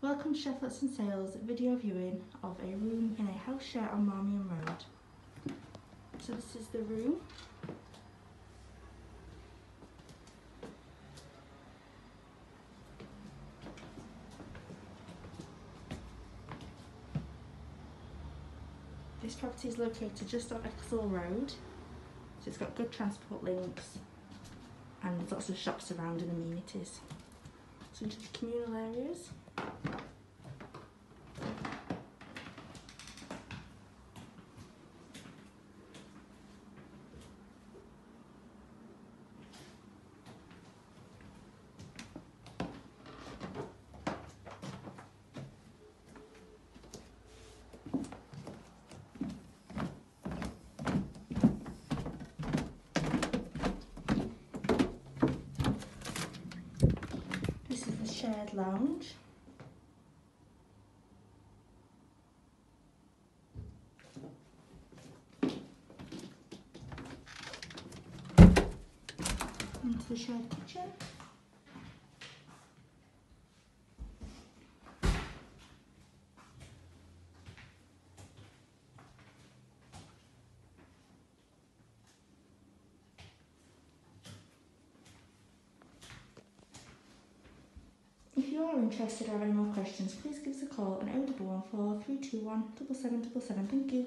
Welcome to Shefflets and Sales video viewing of a room in a house share on Marmion Road. So this is the room. This property is located just off Ecclesall Road, so it's got good transport links and lots of shops around and amenities. So into the communal areas. This is the shared lounge. Into the shared kitchen. Are interested or have any more questions, please give us a call on 0114 321 7777. Thank you.